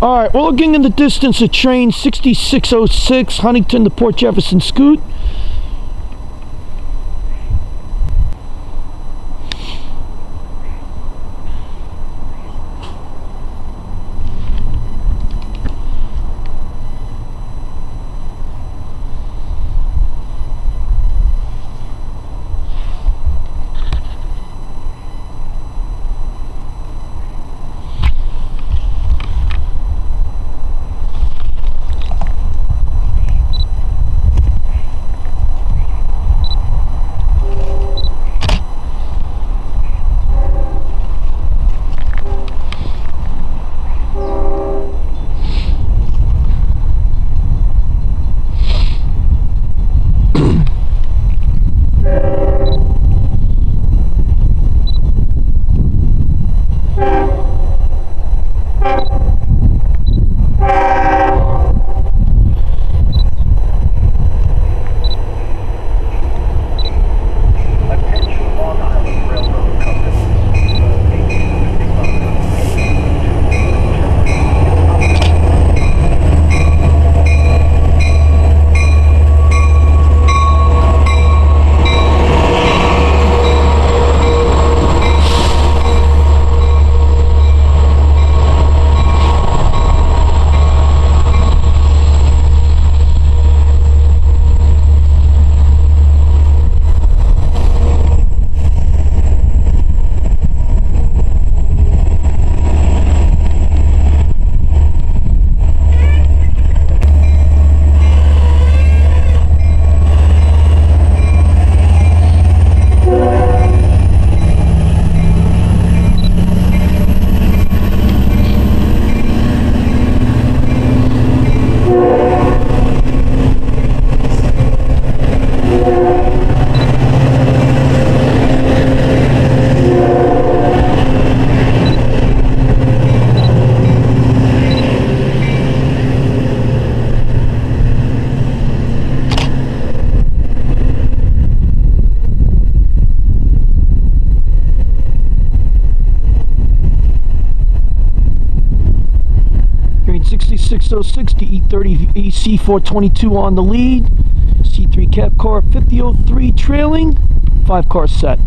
All right, we're looking in the distance at train 6606, Huntington to Port Jefferson Scoot. 606 to E30 EC422 on the lead. C3 cab car 5003 trailing. Five car set.